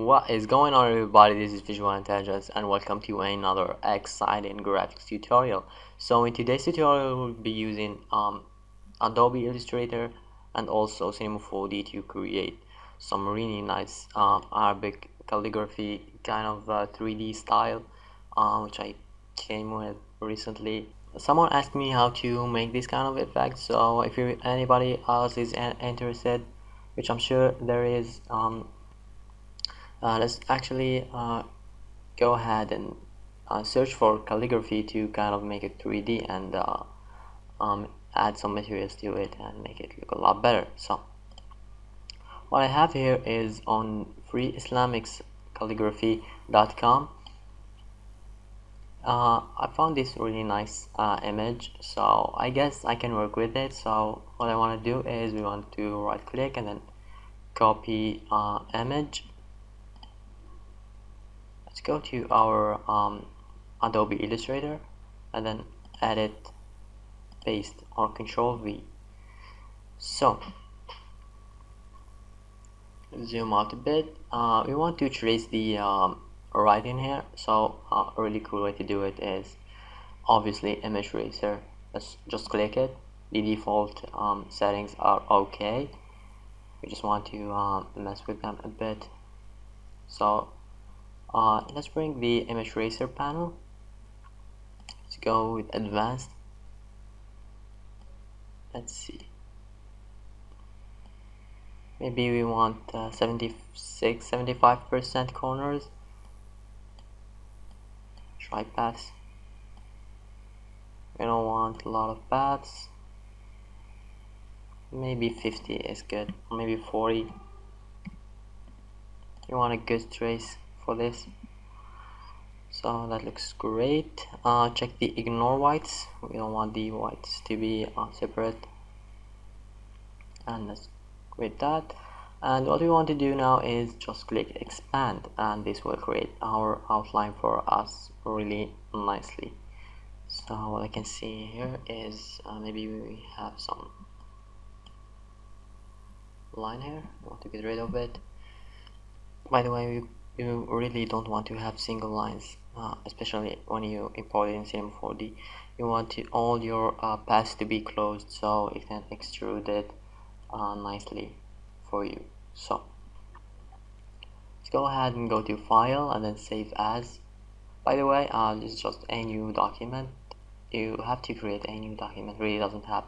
What is going on everybody, this is Visual Intelligence and welcome to another exciting graphics tutorial. So in today's tutorial we'll be using um, Adobe Illustrator and also Cinema 4D to create some really nice um, Arabic calligraphy kind of uh, 3D style uh, which I came with recently. Someone asked me how to make this kind of effect so if you, anybody else is interested which I'm sure there is um, let's actually uh, go ahead and uh, search for calligraphy to kind of make it 3D and uh, um, add some materials to it and make it look a lot better. So what I have here is on freeislamiccalligraphy.com uh, I found this really nice uh, image so I guess I can work with it. So what I want to do is we want to right click and then copy image let's go to our um, Adobe Illustrator and then edit paste or control V. So zoom out a bit. Uh, we want to trace the um, writing here. So uh, a really cool way to do it is obviously image tracer let's just click it. The default um, settings are okay. We just want to um, mess with them a bit. So uh, let's bring the image tracer panel. Let's go with advanced. Let's see. Maybe we want uh, 76 75 percent corners. Try paths we don't want a lot of paths. Maybe 50 is good maybe 40 you want a good trace for this. So that looks great. Uh, check the ignore whites. We don't want the whites to be uh, separate. And let's quit that. And what we want to do now is just click expand and this will create our outline for us really nicely. So what I can see here is uh, maybe we have some line here. I want to get rid of it. By the way you really don't want to have single lines uh, especially when you import it in Cinema 4D you want to, all your uh, paths to be closed so it can extrude it uh, nicely for you. So let's go ahead and go to file and then save as. By the way uh, this is just a new document. You have to create a new document. Really doesn't have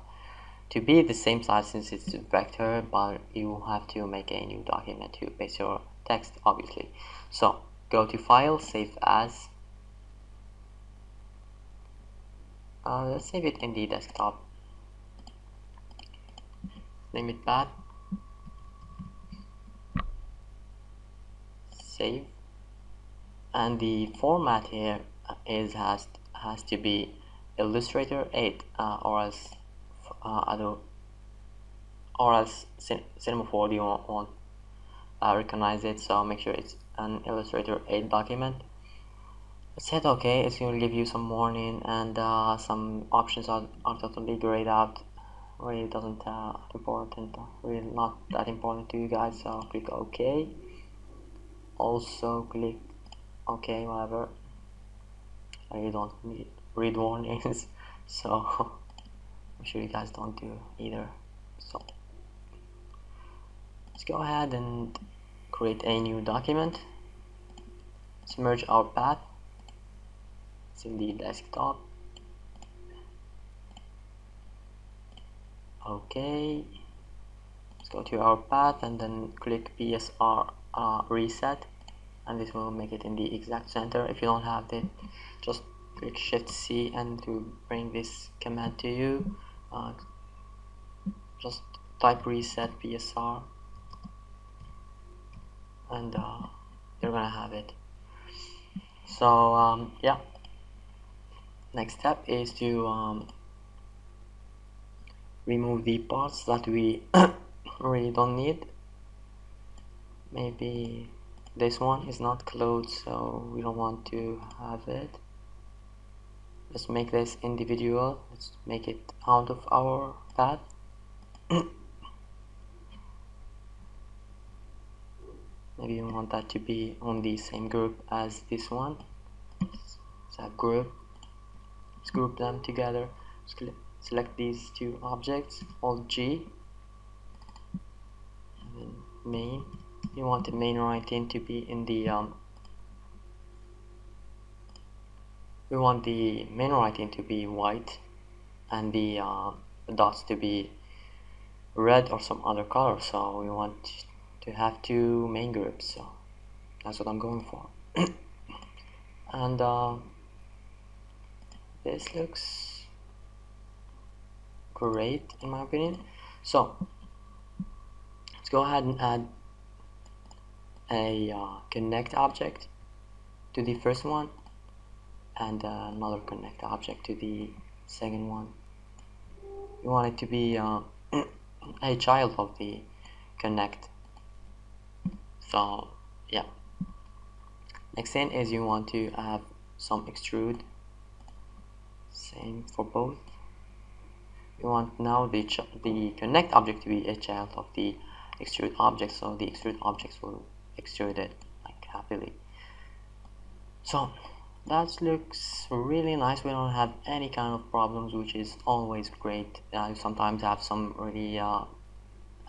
to be the same size since it's a vector but you have to make a new document to paste your text obviously. So go to file save as. Uh, let's save it in the desktop. Name it path save. And the format here is has has to be illustrator 8 uh, or else uh, other or else cinema 4d won't, uh, recognize it so make sure it's an illustrator 8 document. Let's hit ok it's going to give you some warning and uh, some options are, are totally grayed out. Really it doesn't uh, important really not that important to you guys so click ok also click ok whatever. I don't need read warnings so I'm sure you guys don't do either so. Let's go ahead and create a new document. Let's merge our path. It's in the desktop. Okay. Let's go to our path and then click PSR uh, reset. And this will make it in the exact center. If you don't have it just click shift C and to bring this command to you uh, just type reset PSR and uh, you're gonna have it. So um, yeah. Next step is to um, remove the parts that we really don't need. Maybe this one is not closed so we don't want to have it let's make this individual. Let's make it out of our that maybe you want that to be on the same group as this one. So group. Let's group them together. Select these two objects alt G. And then main. You want the main writing to be in the um, we want the main writing to be white and the uh, dots to be red or some other color so we want to have two main groups so that's what I'm going for. And uh, this looks great in my opinion. So let's go ahead and add a uh, connect object to the first one and uh, another connect object to the second one. You want it to be uh, a child of the connect. So yeah. Next thing is you want to have some extrude. Same for both. You want now the the connect object to be a child of the extrude object so the extrude objects will extrude it like happily. So that looks really nice. We don't have any kind of problems which is always great. Uh, sometimes have some really uh,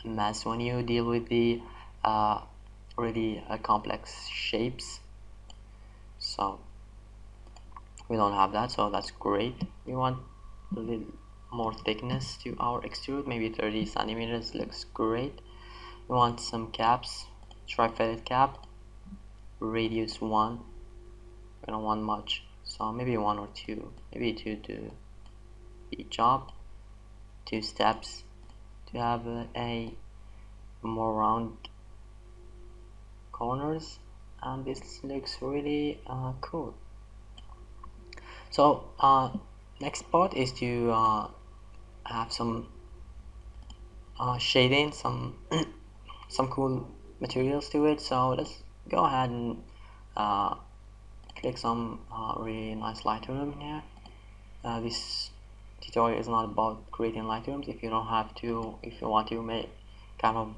mess when you deal with the uh, really uh, complex shapes. So we don't have that so that's great. We want a little more thickness to our extrude? Maybe 30 centimeters looks great. We want some caps tri cap radius 1 we don't want much. So maybe one or two maybe two to each job two steps to have a more round corners and this looks really uh, cool. So uh, next part is to uh, have some uh, shading some some cool materials to it. So let's go ahead and click some uh, really nice Lightroom here uh, this tutorial is not about creating Lightrooms if you don't have to if you want to make kind of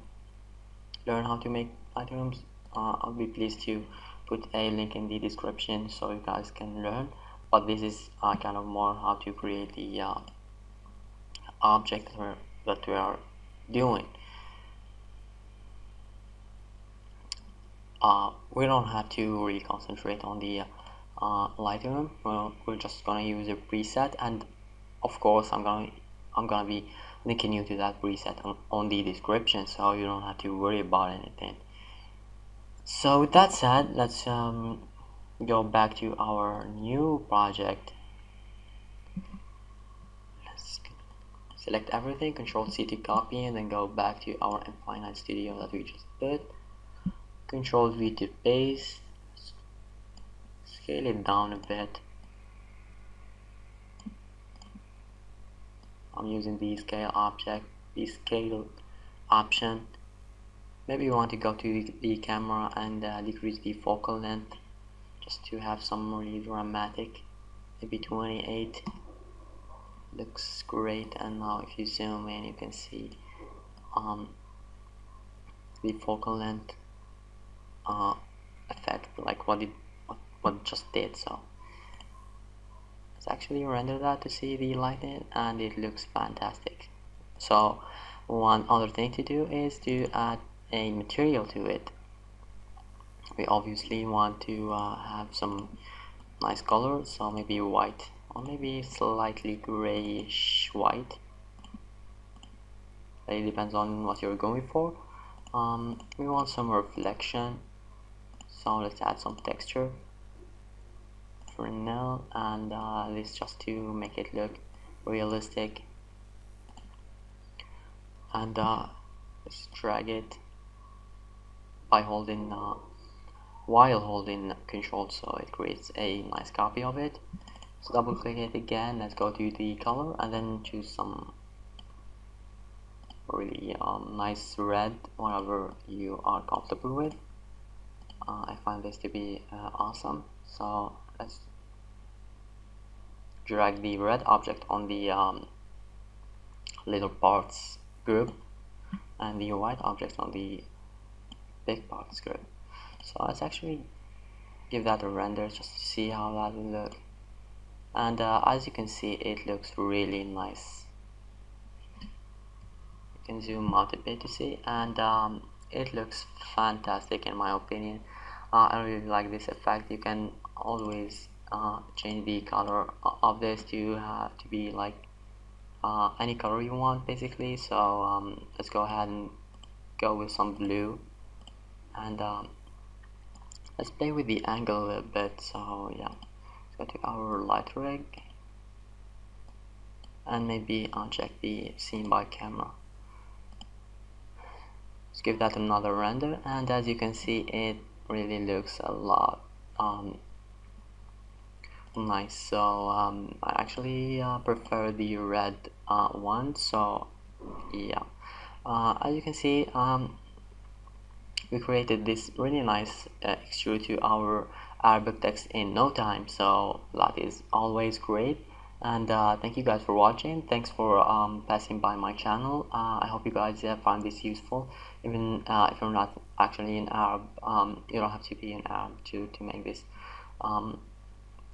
learn how to make Lightrooms uh, I'll be pleased to put a link in the description so you guys can learn. But this is uh, kind of more how to create the uh, object that we are doing uh, we don't have to really concentrate on the uh, Lightroom well, we're just gonna use a preset and of course I'm gonna I'm gonna be linking you to that preset on, on the description so you don't have to worry about anything. So with that said let's um, go back to our new project. Let's select everything control C to copy and then go back to our Infinite Studio that we just did control V to paste scale it down a bit. I'm using the scale object the scale option. Maybe you want to go to the camera and uh, decrease the focal length just to have some really dramatic. Maybe 28 looks great and now if you zoom in you can see um, the focal length uh, effect like what it what, what just did so. Let's actually render that to see the lighting and it looks fantastic. So one other thing to do is to add a material to it. We obviously want to uh, have some nice color so maybe white or maybe slightly grayish white. It depends on what you're going for. Um, we want some reflection so let's add some texture for now and uh, this just to make it look realistic. And uh, let's drag it by holding uh, while holding control so it creates a nice copy of it. So double click it again let's go to the color and then choose some really um, nice red whatever you are comfortable with uh, I find this to be uh, awesome. So let's drag the red object on the um, little parts group and the white object on the big parts group. So let's actually give that a render just to see how that will look. And uh, as you can see it looks really nice. You can zoom out a bit to see and um, it looks fantastic in my opinion. Uh, I really like this effect. You can always uh, change the color of this. To have to be like uh, any color you want basically. So um, let's go ahead and go with some blue. And um, let's play with the angle a little bit. So yeah let's go to our light rig. And maybe uncheck the seen by camera let's give that another render and as you can see it really looks a lot um, nice. So um, I actually uh, prefer the red uh, one so yeah. Uh, as you can see um, we created this really nice uh, extrude to our Arabic text in no time so that is always great and uh, thank you guys for watching. Thanks for um, passing by my channel. Uh, I hope you guys uh, find this useful. Even uh, if you're not actually in Arab um, you don't have to be in Arab to, to make this um,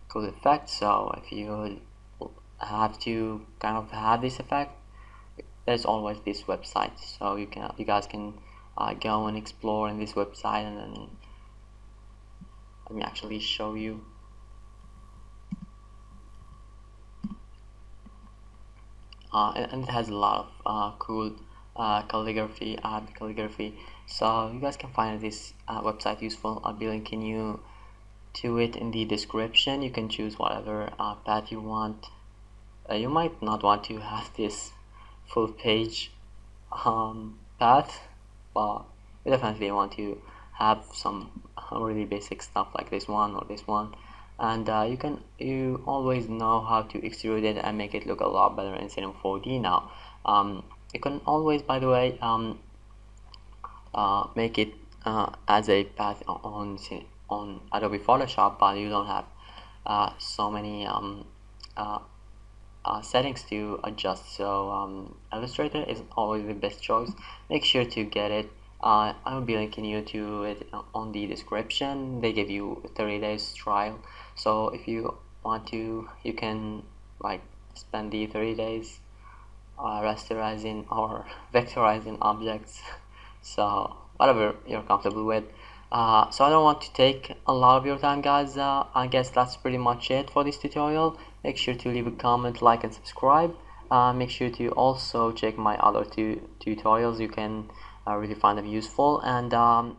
cool effect. So if you have to kind of have this effect there's always this website. So you can you guys can uh, go and explore in this website and then let me actually show you and, and, it has a lot of uh, cool uh, calligraphy art calligraphy. So you guys can find this uh, website useful. I'll be linking you to it in the description? You can choose whatever uh, path you want. You might not want to have this full page um, path but you definitely want to have some really basic stuff like this one or this one and uh, you can you always know how to extrude it and make it look a lot better in Cinema 4D now. Um, you can always by the way um, uh, make it uh, as a path on on Adobe Photoshop but you don't have uh, so many um, uh, uh, settings to adjust. So um, Illustrator is always the best choice. Make sure to get it uh, I will be linking you to it on the description. They give you 30 days trial. So if you want to you can like spend the 30 days uh, rasterizing or vectorizing objects. So whatever you're comfortable with. Uh, so I don't want to take a lot of your time guys. Uh, I guess that's pretty much it for this tutorial. Make sure to leave a comment like and subscribe. Uh, make sure to also check my other two tutorials. You can uh, really find them useful and um,